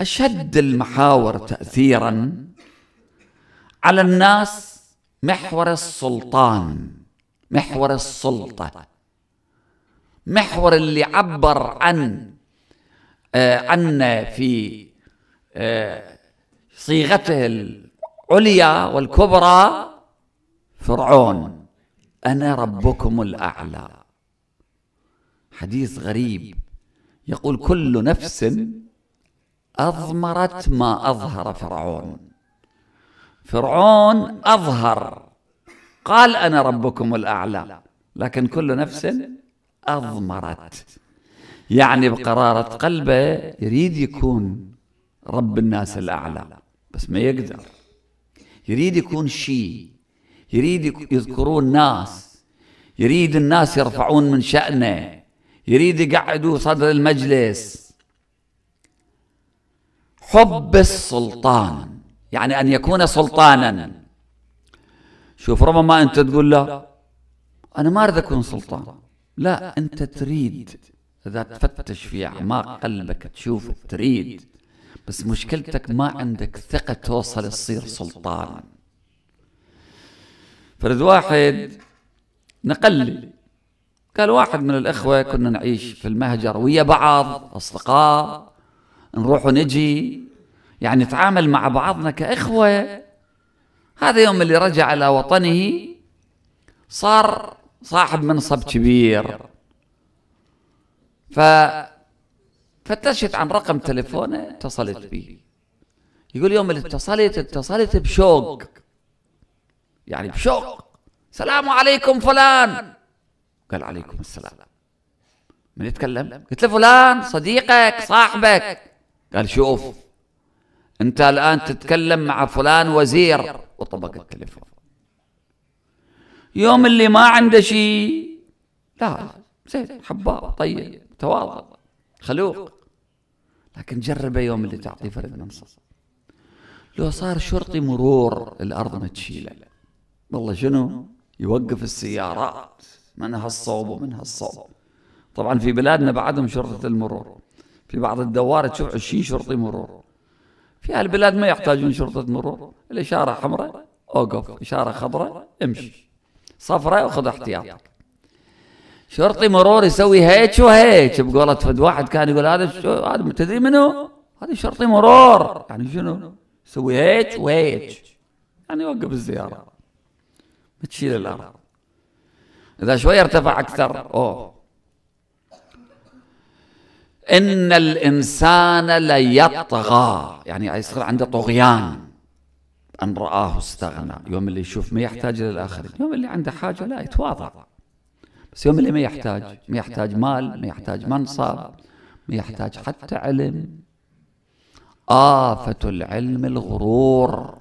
أشد المحاور تأثيرا على الناس محور السلطان محور السلطة محور اللي عبر عن آه عنا في آه صيغته العليا والكبرى فرعون. أنا ربكم الأعلى. حديث غريب. يقول كل نفس أضمرت ما أظهر فرعون. فرعون أظهر. قال أنا ربكم الأعلى. لكن كل نفس أضمرت. يعني بقرارة قلبه يريد يكون رب الناس الأعلى. بس ما يقدر. يريد يكون شيء. يريد يذكرون ناس. يريد الناس يرفعون من شأنه. يريد يقعدوا صدر المجلس. حب السلطان يعني أن يكون سلطانا. شوف ربما أنت تقول لا أنا ما أريد أكون سلطان. لا أنت تريد. إذا تفتش في أعماق قلبك تشوف تريد. بس مشكلتك ما عندك ثقة توصل تصير سلطان. فرد واحد نقل قال واحد من الإخوة كنا نعيش في المهجر ويا بعض أصدقاء. نروح ونجي يعني نتعامل مع بعضنا كإخوة. هذا يوم اللي رجع إلى وطنه صار صاحب منصب كبير. ففتشت عن رقم تليفونه اتصلت به يقول يوم اللي اتصلت اتصلت بشوق. يعني بشوق. السلام عليكم فلان. قال عليكم السلام. من يتكلم؟ قلت له فلان صديقك صاحبك. قال شوف انت الآن تتكلم مع فلان وزير. وطبق التليفون. يوم اللي ما عنده شيء لا زين حباب طيب تواضع خلوق. لكن جربه يوم اللي تعطيه فرد منصب. لو صار شرطي مرور الأرض ما تشيله والله شنو؟ يوقف السيارات. من هالصوب ومن هالصوب. طبعا في بلادنا بعدهم شرطة المرور. في بعض الدوار تشوف عشرين شرطي مرور. في هالبلاد ما يحتاجون شرطة مرور. الإشارة حمراء أوقف. إشارة خضراء امشي. صفراء وخذ احتياطك. شرطي مرور يسوي هيك وهيك. بقولة فد واحد كان يقول هذا هذا تدري منو؟ هذا شرطي مرور. يعني شنو؟ يسوي هيك وهيك. يعني يوقف الزيارة. بتشيل الأرض. إذا شوي ارتفع أكثر. أوه. إن الإنسان ليطغى. يعني يصير عنده طغيان. أن رآه استغنى. يوم اللي يشوف ما يحتاج للآخرين يوم اللي عنده حاجة لا يتواضع. بس يوم اللي ما يحتاج. ما يحتاج مال ما يحتاج منصب ما يحتاج حتى علم. آفة العلم الغرور.